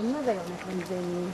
女だよね完全に、うん。